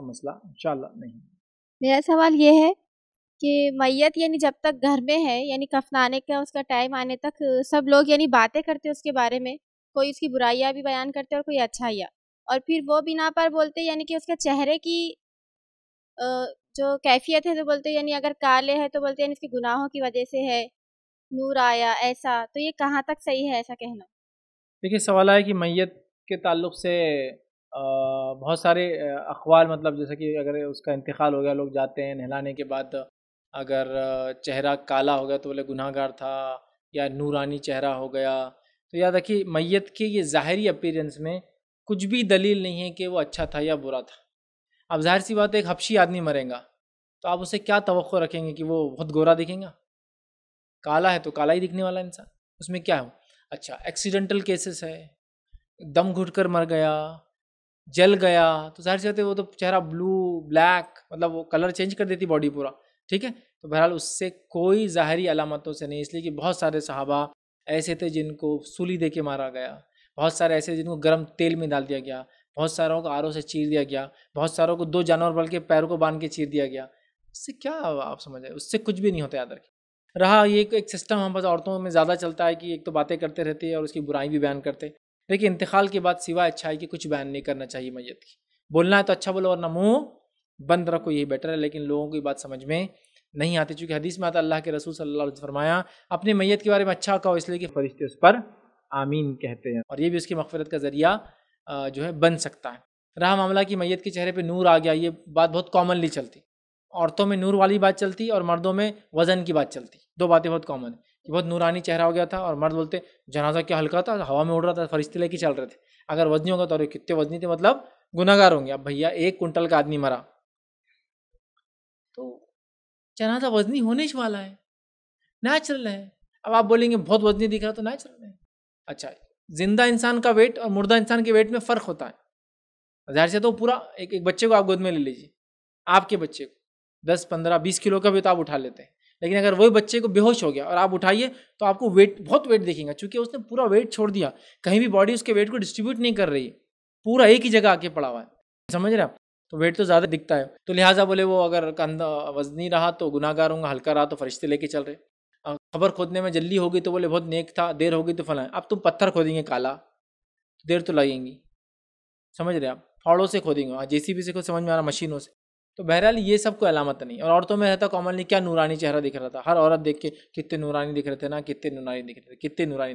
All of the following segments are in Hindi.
मसला इंशाल्लाह नहीं मेरा सवाल ये है कि मैयत यानी जब तक घर में है यानी कफनाने का उसका टाइम आने तक सब लोग यानी बातें करते हैं उसके बारे में कोई उसकी बुराइयाँ भी बयान करते और कोई अच्छाइयाँ और फिर वो बिना पर बोलते यानी कि उसके चेहरे की जो कैफियत है तो बोलते यानी अगर काले है तो बोलते यानी इसके गुनाहों की वजह से है नूर आया ऐसा तो ये कहाँ तक सही है ऐसा कहना? देखिए सवाल है कि मैयत के ताल्लुक से बहुत सारे अखबार मतलब जैसे कि अगर उसका इंतकाल हो गया, लोग जाते हैं नहलाने के बाद, अगर चेहरा काला हो गया तो बोले गुनाहगार था या नूरानी चेहरा हो गया। तो याद रखिए, मैयत के ये ज़ाहरी अपीरेंस में कुछ भी दलील नहीं है कि वो अच्छा था या बुरा था। अब ज़ाहिर सी बात है, एक हफ्शी आदमी मरेगा तो आप उसे क्या तो रखेंगे कि वो बहुत गोरा दिखेगा? काला है तो काला ही दिखने वाला इंसान, उसमें क्या हो? अच्छा एक्सीडेंटल केसेस है, दम घुट कर मर गया जल गया तो ज़ाहिर सी बात है वो तो चेहरा ब्लू ब्लैक मतलब वो कलर चेंज कर देती बॉडी पूरा, ठीक है? तो बहरहाल उससे कोई ज़ाहरी अलामतों से नहीं, इसलिए कि बहुत सारे सहाबा ऐसे थे जिनको सूली दे के मारा गया, बहुत सारे ऐसे जिनको गर्म तेल में डाल दिया गया, बहुत सारों को आरों से चीर दिया गया, बहुत सारों को दो जानवर बल के पैरों को बाँध के चीर दिया गया, इससे क्या आप समझ रहे उससे कुछ भी नहीं होता, याद रखिए। रहा ये एक सिस्टम हम बस औरतों में ज़्यादा चलता है कि एक तो बातें करते रहती है और उसकी बुराई भी बयान करते लेकिन इंतकाल के बाद सिवाय अच्छा है कि कुछ बयान नहीं करना चाहिए मैत की। बोलना है तो अच्छा बोलो, वरना मुँह बंद रखो, यही बेटर है। लेकिन लोगों की बात समझ में नहीं आती, चूँकि हदीस में आता अल्लाह के रसूल सल्लल्लाहु अलैहि फरमाया, अपने मैयत के बारे में अच्छा कहो, इसलिए कि फरिश्ते उस पर आमीन कहते हैं। और ये भी उसकी मफफरत का ज़रिया जो है, बन सकता है। रहा मामला कि मैयत के चेहरे पर नूर आ गया, ये बात बहुत कॉमनली चलती। औरतों में नूर वाली बात चलती और मर्दों में वज़न की बात चलती। दो बातें बहुत कॉमन है। कि बहुत नूरानी चेहरा हो गया था और मर्द बोलते, जनाजा क्या हल्का था, हवा में उड़ रहा था, फरिश्ते लेके चल रहे थे। अगर वजनी होगा तो अरे, कितने वजनी थे मतलब गुनागार होंगे। अब भैया, एक कुंटल का आदमी मरा। तो जनाजा वजनी होने ही वाला है। नेचुरल है। अब आप बोलेंगे, बहुत वजनी दिख रहा तो नेचुरल है। अच्छा ज़िंदा इंसान का वेट और मुर्दा इंसान के वेट में फ़र्क होता है। ज़ाहिर से तो पूरा एक एक बच्चे को आप गोद में ले लीजिए। आपके बच्चे को। दस, पंद्रह, बीस किलो का भी तो आप उठा लेते हैं। लेकिन अगर वही बच्चे को बेहोश हो गया और आप उठाइए तो आपको वेट बहुत वेट दिखेगा। क्योंकि उसने पूरा वेट छोड़ दिया, कहीं भी बॉडी उसके वेट को डिस्ट्रीब्यूट नहीं कर रही है पूरा एक ही जगह आके पड़ा हुआ है। समझ रहे आप? तो वेट तो ज़्यादा दिखता है। तो लिहाजा बोले वो अगर कंधा, वजनी रहा तो गुनागार होंगे, हल्का रहा तो फरिश्ते लेके चल रहे। खबर खोदने में जल्दी होगी तो बोले बहुत नेक था, देर होगी तो फला अब तुम पत्थर खोदेंगे काला, देर तो लगेंगी। समझ रहे आप? फाड़ों से खोदेंगे। हाँ जेसीबी से खोद समझ में आ रहा, मशीनों से। तो बहरहाल ये सब कोई अलामत नहीं और औरतों में रहता कॉमनली क्या नूरानी चेहरा दिख रहा था? हर औरत देख के कितने नूरानी दिख रहे थे ना, कितने नूरानी दिख रहे थे, कितने नूरानी।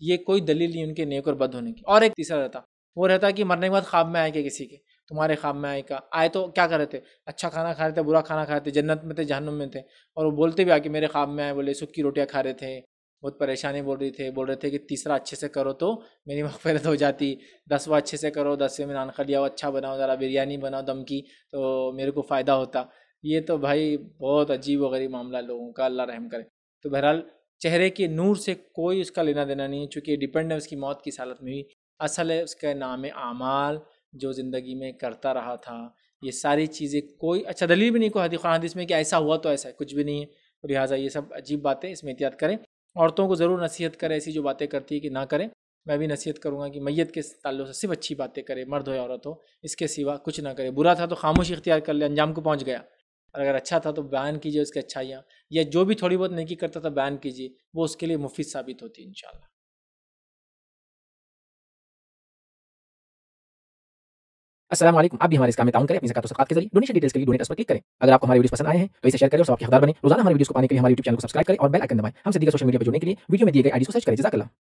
ये कोई दलील नहीं उनके नेक और बद होने की। और एक तीसरा रहता, वो रहता कि मरने के बाद ख्वाब में आए के किसी के? तुम्हारे ख्वाब में आए का। आए तो क्या कर रहे थे? अच्छा खाना खा रहे थे, बुरा खाना खा रहे थे, जन्नत में थे जहनुम में थे। और वो बोलते भी आके मेरे ख्वाब में आए, बोले सूखी रोटियाँ खा रहे थे। बहुत परेशानी बोल रही थे। बोल रहे थे कि तीसरा अच्छे से करो तो मेरी मफफरत हो जाती। दसवा अच्छे से करो, दसवें में नान खलिया अच्छा बनाओ, ज़रा बिरयानी बनाओ, दम की तो मेरे को फ़ायदा होता। ये तो भाई बहुत अजीब व गरीब मामला लोगों का, अल्लाह रहम करे। तो बहरहाल, चेहरे के नूर से कोई उसका लेना देना नहीं है, चूँकि डिपेंड है उसकी मौत की हालत में भी। असल है, उसका नाम आमाल, जो ज़िंदगी में करता रहा था। ये सारी चीज़ें कोई अच्छा दलील भी नहीं कोई हदीस हदीस में कि ऐसा हुआ तो ऐसा है, कुछ भी नहीं है। तो लिहाजा ये सब अजीब बातें इसमें एहतियात करें। औरतों को ज़रूर नसीहत करें ऐसी जो बातें करती है कि ना करें। मैं भी नसीहत करूँगा कि मैत के ताल्लुक से सिर्फ़ अच्छी बातें करें, मर्द हो या औरत हो, इसके सिवा कुछ ना करें। बुरा था तो खामोशी इख्तियार कर ले, अंजाम को पहुँच गया। और अगर अच्छा था तो बयान कीजिए उसकी अच्छाइयाँ, या जो भी थोड़ी बहुत नेकी करता था बयान कीजिए, वो उसके लिए मुफीद साबित होती है इन वालेकुम आप भी हमारे इस काम में ताउन करें, अपनी सकात के ज़रिए डोनेशन डिटेल्स के लिए डोनेट पर क्लिक करें। अगर आपको हमारे वीडियो पसंद आए हैं तो इसे शेयर करें और आपके हकदार बने। रोज़ाना हमारे वीडियो को पाने के लिए हमारे यूट्यूब चैनल को सब्सक्राइब करें और बेल आइकन दबाएँ। हमसे दीगर सोशल मीडिया पर जुड़ने के लिए वीडियो में दिए गए आईडी को सर्च करें। जजाकल्लाह।